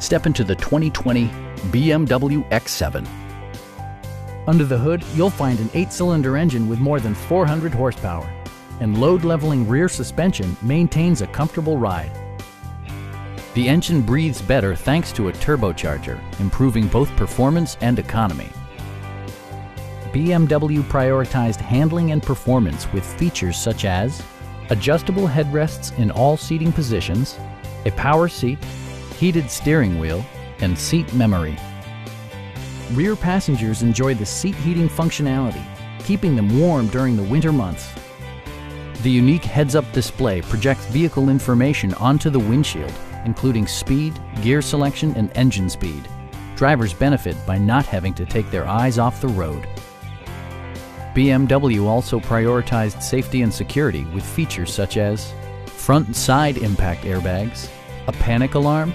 Step into the 2020 BMW X7. Under the hood, you'll find an eight-cylinder engine with more than 400 horsepower, and load-leveling rear suspension maintains a comfortable ride. The engine breathes better thanks to a turbocharger, improving both performance and economy. BMW prioritized handling and performance with features such as adjustable headrests in all seating positions, a power seat, heated steering wheel, and seat memory. Rear passengers enjoy the seat heating functionality, keeping them warm during the winter months. The unique heads-up display projects vehicle information onto the windshield, including speed, gear selection, and engine speed. Drivers benefit by not having to take their eyes off the road. BMW also prioritized safety and security with features such as front and side impact airbags, a panic alarm,